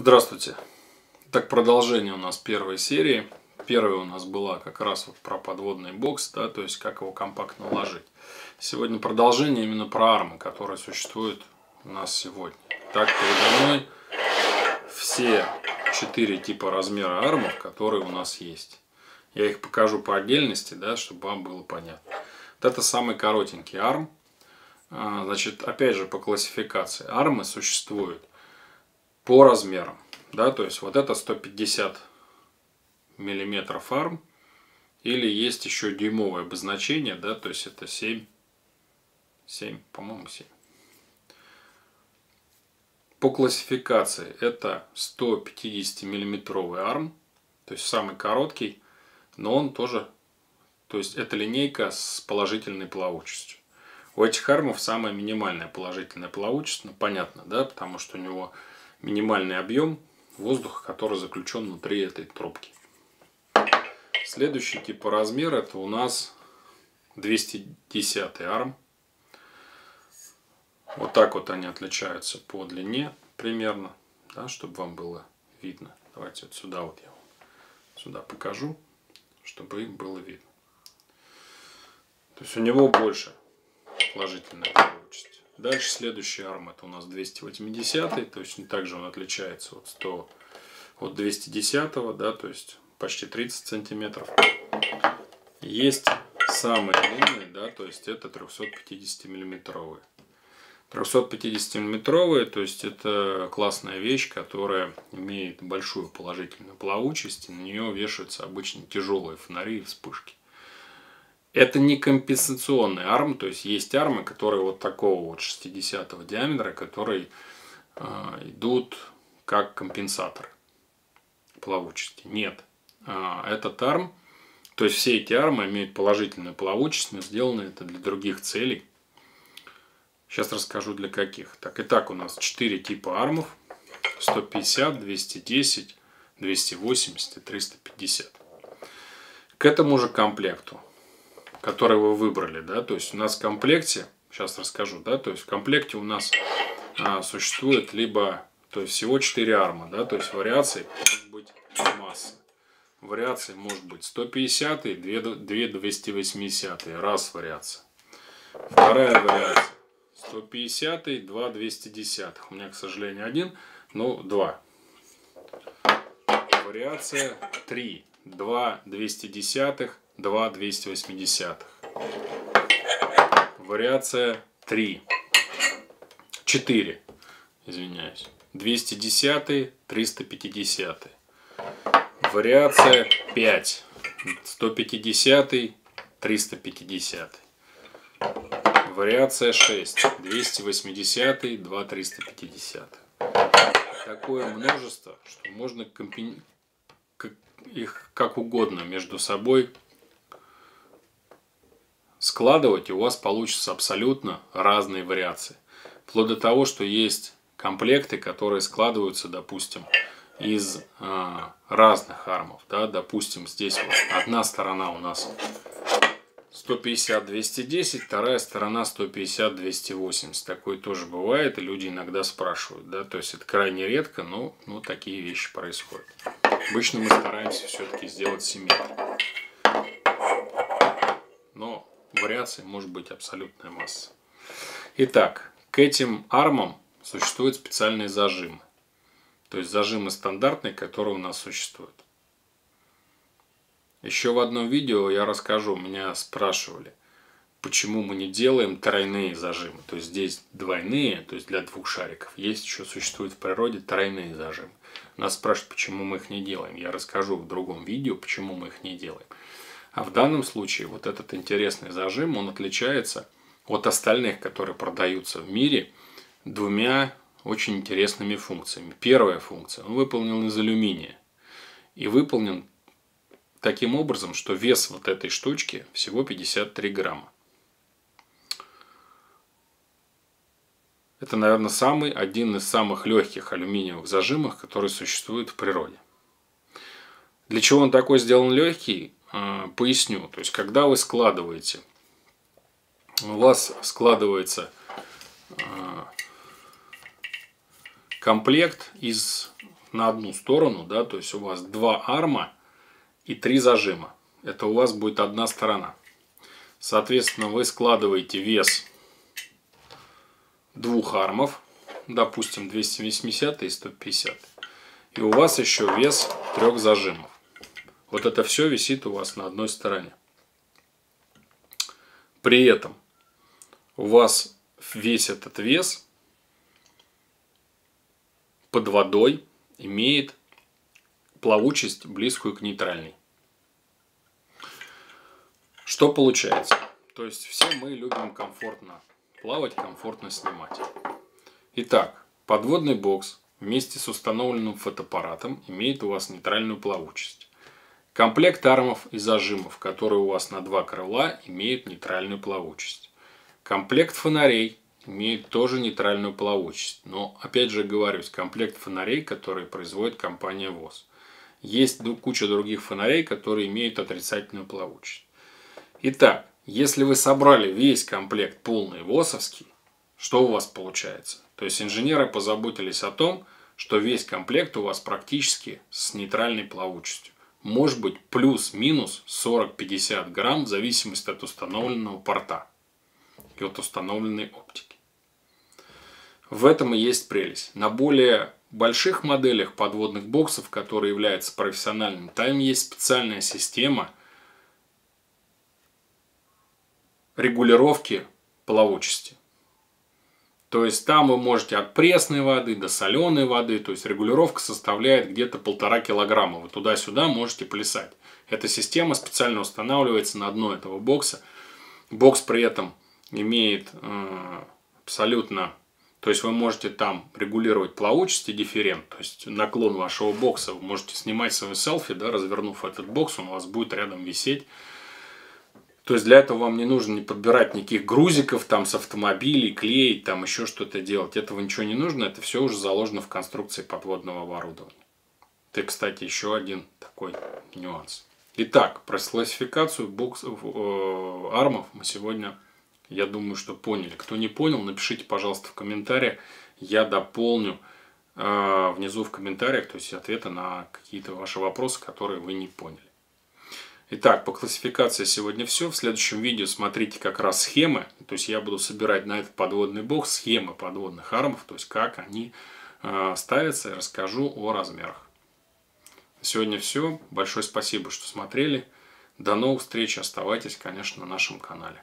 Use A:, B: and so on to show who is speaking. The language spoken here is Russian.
A: Здравствуйте. Так, продолжение у нас первой серии. Первая у нас была как раз вот про подводный бокс, да, то есть как его компактно уложить. Сегодня продолжение именно про армы, которые существуют у нас сегодня. Так, передо мной все четыре типа размера армов, которые у нас есть. Я их покажу по отдельности, да, чтобы вам было понятно. Вот это самый коротенький арм. А, значит, опять же, по классификации. Армы существуют по размерам. Да, то есть вот это 150 миллиметров арм. Или есть еще дюймовое обозначение, да, то есть это 7, 7, по-моему 7. По классификации это 150 миллиметровый арм, то есть самый короткий, но он тоже, то есть это линейка с положительной плавучестью. У этих армов самая минимальная положительная плавучесть, ну понятно, да, потому что у него минимальный объем воздуха, который заключен внутри этой трубки. Следующий тип по размеру это у нас 210 арм. Вот так вот они отличаются по длине примерно, да, чтобы вам было видно. Давайте вот сюда вот я сюда покажу, чтобы им было видно. То есть у него больше положительная плавучесть. Дальше следующий арм это у нас 280, то есть также он отличается от 100 от 210, да, то есть почти 30 сантиметров. Есть самый длинный, да, то есть это 350 миллиметровый. 350 миллиметровые, то есть это классная вещь, которая имеет большую положительную плавучесть, и на нее вешаются обычно тяжелые фонари и вспышки. Это не компенсационный арм, то есть есть армы, которые вот такого вот 60 диаметра, которые э, идут как компенсаторы плавучести. Нет. Э, этот арм, то есть все эти армы имеют положительную плавучесть, но сделаны это для других целей. Сейчас расскажу для каких. Так, итак, у нас 4 типа армов. 150, 210, 280 и 350. К этому же комплекту который вы выбрали, да, то есть у нас в комплекте, сейчас расскажу, да, то есть в комплекте у нас а, существует либо, то есть всего 4 арма, да, то есть вариаций может быть масса. Вариаций может быть 150 и 2, 2 280, раз вариация. Вторая вариация 150 и 2 210. У меня, к сожалению, один, но два. Вариация 3, 2 210 2 280. Вариация 3. 4. Извиняюсь. 210, 350. Вариация 5. 150, 350. Вариация 6. 280, 2 350. Такое множество, что можно компи... их как угодно между собой складывать, и у вас получится абсолютно разные вариации. Вплоть до того, что есть комплекты, которые складываются, допустим, из э, разных армов. Да? Допустим, здесь вот одна сторона у нас 150-210, вторая сторона 150-280. Такое тоже бывает, и люди иногда спрашивают. Да? То есть это крайне редко, но ну, такие вещи происходят. Обычно мы стараемся все-таки сделать симметрию. Но вариаций может быть абсолютная масса. Итак, к этим армам существуют специальные зажимы. То есть зажимы стандартные, которые у нас существуют. Еще в одном видео я расскажу, меня спрашивали, почему мы не делаем тройные зажимы. То есть здесь двойные, то есть для двух шариков. Есть еще существуют в природе тройные зажимы. Нас спрашивают, почему мы их не делаем. Я расскажу в другом видео, почему мы их не делаем. А в данном случае вот этот интересный зажим, он отличается от остальных, которые продаются в мире, двумя очень интересными функциями. Первая функция, он выполнен из алюминия. И выполнен таким образом, что вес вот этой штучки всего 53 грамма. Это, наверное, самый, один из самых легких алюминиевых зажимов, которые существуют в природе. Для чего он такой сделан легкий? А, поясню. То есть, когда вы складываете, у вас складывается а, комплект из на одну сторону, да, то есть у вас два арма и три зажима. Это у вас будет одна сторона. Соответственно, вы складываете вес двух армов, допустим, 280 и 150. И у вас еще вес трех зажимов. Вот это все висит у вас на одной стороне. При этом у вас весь этот вес под водой имеет плавучесть близкую к нейтральной. Что получается? То есть все мы любим комфортно плавать, комфортно снимать. Итак, подводный бокс вместе с установленным фотоаппаратом имеет у вас нейтральную плавучесть. Комплект армов и зажимов, которые у вас на два крыла, имеют нейтральную плавучесть. Комплект фонарей имеет тоже нейтральную плавучесть. Но, опять же говорюсь, комплект фонарей, который производит компания ВОЗ. Есть куча других фонарей, которые имеют отрицательную плавучесть. Итак, если вы собрали весь комплект полный ВОСовский, что у вас получается? То есть инженеры позаботились о том, что весь комплект у вас практически с нейтральной плавучестью. Может быть плюс-минус 40-50 грамм в зависимости от установленного порта и от установленной оптики. В этом и есть прелесть. На более больших моделях подводных боксов, которые являются профессиональными, там есть специальная система регулировки плавучести. То есть там вы можете от пресной воды до соленой воды, то есть регулировка составляет где-то полтора килограмма. Вы туда-сюда можете плясать. Эта система специально устанавливается на дно этого бокса. Бокс при этом имеет э, абсолютно... То есть вы можете там регулировать плавучесть и дифферент. То есть наклон вашего бокса. Вы можете снимать свой селфи, да, развернув этот бокс, он у вас будет рядом висеть. То есть для этого вам не нужно не подбирать никаких грузиков там с автомобилей, клеить, там еще что-то делать. Этого ничего не нужно, это все уже заложено в конструкции подводного оборудования. Это, кстати, еще один такой нюанс. Итак, про классификацию боксов, э, армов мы сегодня, я думаю, что поняли. Кто не понял, напишите, пожалуйста, в комментариях. Я дополню э, внизу в комментариях, то есть ответы на какие-то ваши вопросы, которые вы не поняли. Итак, по классификации сегодня все. В следующем видео смотрите как раз схемы. То есть я буду собирать на этот подводный бокс схемы подводных армов, то есть как они э, ставятся и расскажу о размерах. Сегодня все. Большое спасибо, что смотрели. До новых встреч. Оставайтесь, конечно, на нашем канале.